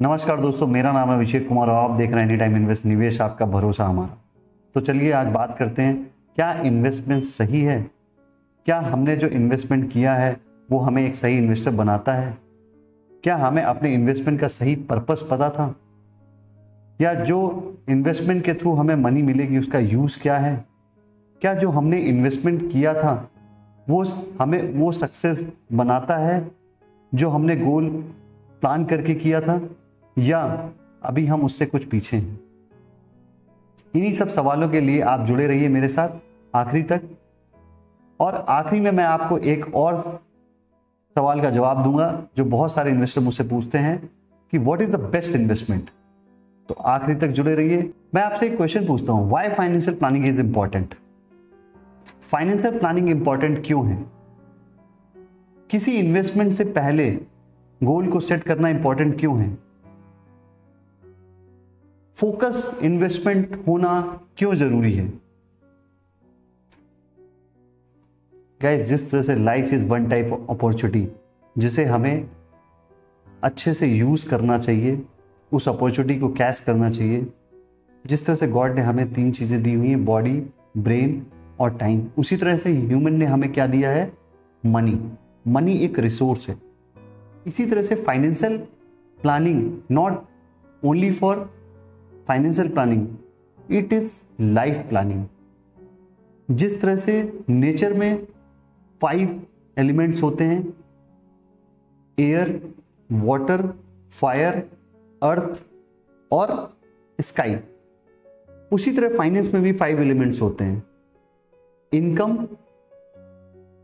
नमस्कार दोस्तों, मेरा नाम है अभिषेक कुमार और आप देख रहे हैं एनी टाइम इन्वेस्ट निवेश, आपका भरोसा हमारा। तो चलिए आज बात करते हैं, क्या इन्वेस्टमेंट सही है? क्या हमने जो इन्वेस्टमेंट किया है, वो हमें एक सही इन्वेस्टर बनाता है? क्या हमें अपने इन्वेस्टमेंट का सही पर्पस पता था? या जो इन्वेस्टमेंट के थ्रू हमें मनी मिलेगी, उसका यूज़ क्या है? क्या जो हमने इन्वेस्टमेंट किया था, वो हमें, वो सक्सेस बनाता है, जो हमने गोल प्लान करके किया था? या अभी हम उससे कुछ पीछे हैं। इन्हीं सब सवालों के लिए आप जुड़े रहिए मेरे साथ आखिरी तक। और आखिरी में मैं आपको एक और सवाल का जवाब दूँगा, जो बहुत सारे इन्वेस्टर मुझसे पूछते हैं कि what is the best investment तो आखिरी तक जुड़े रहिए। मैं आपसे एक क्वेश्चन पूछता हूँ why financial planning is important financial planning important क्यों है? किसी इन्वेस्टमेंट से पहले गोल को सेट करना इंपॉर्टेंट क्यों है? फोकस इन्वेस्टमेंट होना क्यों ज़रूरी है? गैस जिस तरह से life is one type opportunity जिसे हमें अच्छे से यूज़ करना चाहिए, उस अपॉर्चुनिटी को कैश करना चाहिए, जिस तरह से गॉड ने हमें तीन चीज़ें दी हुई हैं बॉडी ब्रेन और टाइम उसी तरह से ह्यूमन ने हमें क्या दिया है? मनी मनी एक रिसोर्स है। इसी तरह से financial planning not only for financial planning it is life planning जिस तरह से नेचर में फाइव एलिमेंट्स होते हैं एयर वाटर फायर अर्थ और स्काई उसी तरह फाइनेंस में भी फाइव एलिमेंट्स होते हैं. इनकम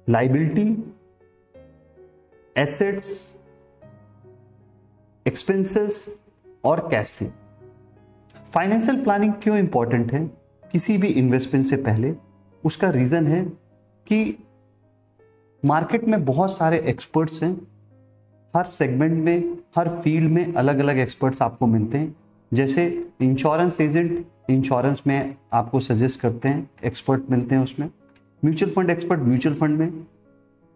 लाइबिलिटी एसेट्स एक्सपेंसेस और कैश फ्लो फाइनेंशियल प्लानिंग क्यों इंपॉर्टेंट है? किसी भी इन्वेस्टमेंट से पहले उसका रीज़न है कि मार्केट में बहुत सारे एक्सपर्ट्स हैं। हर सेगमेंट में, हर फ़ील्ड में अलग अलग एक्सपर्ट्स आपको मिलते हैं। जैसे इंश्योरेंस एजेंट इंश्योरेंस में आपको सजेस्ट करते हैं एक्सपर्ट मिलते हैं उसमें। Mutual fund expert mutual fund में।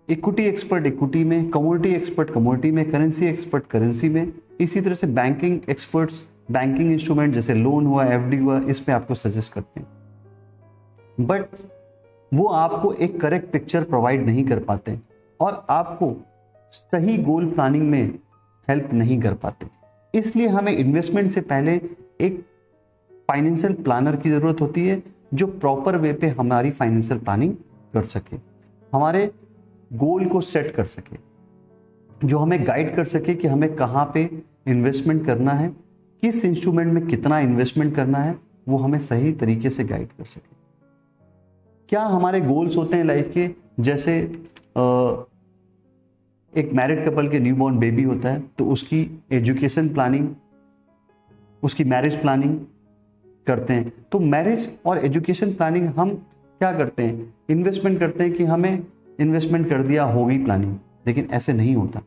इक्विटी एक्सपर्ट इक्विटी में। कमोडिटी एक्सपर्ट कमोडिटी में। करेंसी एक्सपर्ट करेंसी में। इसी तरह से बैंकिंग एक्सपर्ट्स बैंकिंग इंस्ट्रूमेंट जैसे लोन हुआ एफडी हुआ, इस पर आपको सजेस्ट करते हैं। बट वो आपको एक करेक्ट पिक्चर प्रोवाइड नहीं कर पाते और आपको सही गोल प्लानिंग में हेल्प नहीं कर पाते। इसलिए हमें इन्वेस्टमेंट से पहले एक फाइनेंशियल प्लानर की ज़रूरत होती है, जो प्रॉपर वे पे हमारी फाइनेंशियल प्लानिंग कर सके, हमारे गोल को सेट कर सके, जो हमें गाइड कर सके कि हमें कहाँ पे इन्वेस्टमेंट करना है किस इंस्ट्रूमेंट में कितना इन्वेस्टमेंट करना है, वो हमें सही तरीके से गाइड कर सके। क्या हमारे गोल्स होते हैं लाइफ के? जैसे एक मैरिड कपल के न्यूबॉर्न बेबी होता है तो उसकी एजुकेशन प्लानिंग उसकी मैरिज प्लानिंग करते हैं। तो मैरिज और एजुकेशन प्लानिंग हम क्या करते हैं? इन्वेस्टमेंट करते हैं कि हमें इन्वेस्टमेंट कर दिया, होगी प्लानिंग लेकिन ऐसे नहीं होता।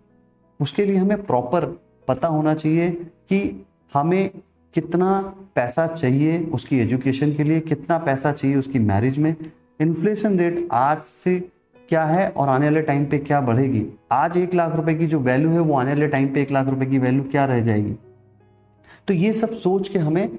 उसके लिए हमें प्रॉपर पता होना चाहिए कि हमें कितना पैसा चाहिए उसकी एजुकेशन के लिए, कितना पैसा चाहिए उसकी मैरिज में इन्फ्लेशन रेट आज से क्या है और आने वाले टाइम पे क्या बढ़ेगी? आज एक लाख रुपए की जो वैल्यू है, वो आने वाले टाइम पे एक लाख रुपए की वैल्यू क्या रह जाएगी? तो ये सब सोच के हमें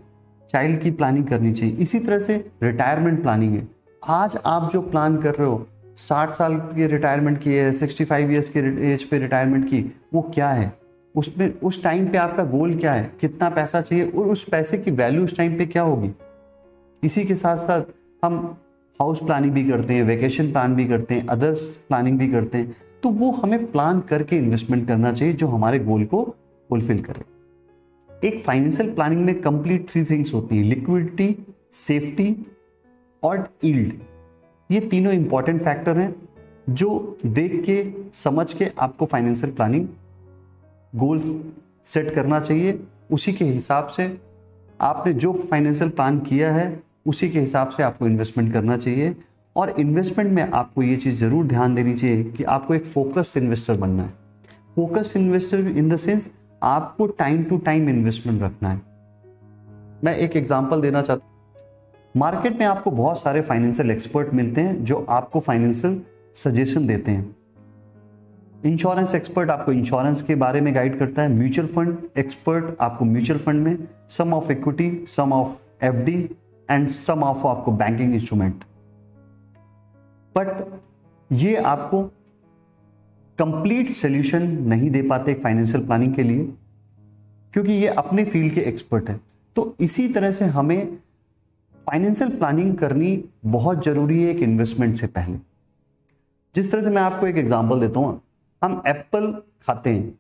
चाइल्ड की प्लानिंग करनी चाहिए। इसी तरह से रिटायरमेंट प्लानिंग है। आज आप जो प्लान कर रहे हो, साठ साल की रिटायरमेंट की है सिक्सटी फाइव ईयर्स की एज पे रिटायरमेंट की, वो क्या है? उसमें उस टाइम पे आपका गोल क्या है? कितना पैसा चाहिए? और उस पैसे की वैल्यू उस टाइम पे क्या होगी? इसी के साथ साथ हम हाउस प्लानिंग भी करते हैं वेकेशन प्लान भी करते हैं अदर्स प्लानिंग भी करते हैं तो वो हमें प्लान करके इन्वेस्टमेंट करना चाहिए जो हमारे गोल को फुलफिल करे। एक फाइनेंशियल प्लानिंग में कंप्लीट थ्री थिंग्स होती हैं लिक्विडिटी सेफ्टी और ईल्ड ये तीनों इंपॉर्टेंट फैक्टर हैं जो देख के, समझ के आपको फाइनेंशियल प्लानिंग गोल सेट करना चाहिए, उसी के हिसाब से आपने जो फाइनेंशियल प्लान किया है, उसी के हिसाब से आपको इन्वेस्टमेंट करना चाहिए। और इन्वेस्टमेंट में आपको ये चीज़ ज़रूर ध्यान देनी चाहिए कि आपको एक फोकस इन्वेस्टर बनना है। Focus investor in the sense आपको टाइम टू टाइम इन्वेस्टमेंट रखना है। मैं एक एग्जांपल देना चाहता हूँ। मार्केट में आपको बहुत सारे फाइनेंशियल एक्सपर्ट मिलते हैं जो आपको फाइनेंशियल सजेशन देते हैं। इंश्योरेंस एक्सपर्ट आपको इंश्योरेंस के बारे में गाइड करता है। म्यूचुअल फंड एक्सपर्ट आपको म्यूचुअल फंड में। Some of equity some of FD and some of आपको बैंकिंग इंस्ट्रूमेंट बट ये आपको कंप्लीट सोल्यूशन नहीं दे पाते फाइनेंशियल प्लानिंग के लिए, क्योंकि ये अपने फ़ील्ड के एक्सपर्ट हैं। तो इसी तरह से हमें फाइनेंशियल प्लानिंग करनी बहुत ज़रूरी है एक इन्वेस्टमेंट से पहले। जिस तरह से मैं आपको एक एग्जांपल देता हूँ। हम एप्पल खाते हैं।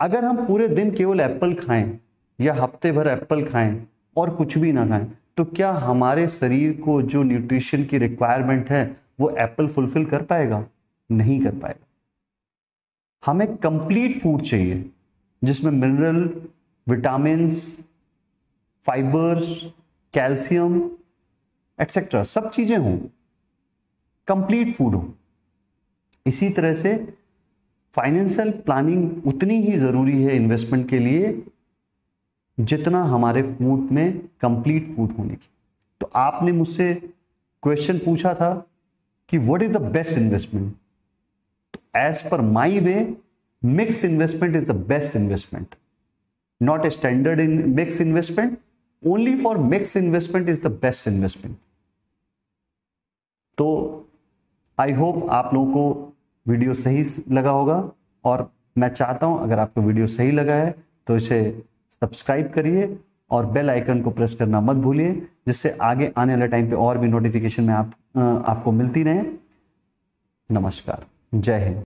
अगर हम पूरे दिन केवल एप्पल खाएँ या हफ़्ते भर एप्पल खाएँ और कुछ भी ना खाएँ तो क्या हमारे शरीर को जो न्यूट्रिशन की रिक्वायरमेंट है, वो एप्पल फुलफिल कर पाएगा? नहीं कर पाएगा। हमें कंप्लीट फ़ूड चाहिए, जिसमें mineral vitamin fibres calcium etcetera सब चीज़ें हों। कंप्लीट फ़ूड हो। इसी तरह से फाइनेंशियल प्लानिंग उतनी ही ज़रूरी है इन्वेस्टमेंट के लिए, जितना हमारे फ़ूड में कंप्लीट फ़ूड होने की। तो आपने मुझसे क्वेश्चन पूछा था कि what is the best investment तो as per my way mix investment is the best investment not a standard in mix investment only for mix investment is the best investment तो आई होप आप लोगों को video सही लगा होगा। और मैं चाहता हूँ, अगर आपको वीडियो सही लगा है तो इसे सब्सक्राइब करिए और बेल आइकन को प्रेस करना मत भूलिए, जिससे आगे आने वाले टाइम पे और भी नोटिफिकेशन में आप आपको मिलती रहे। नमस्कार। जय हिंद।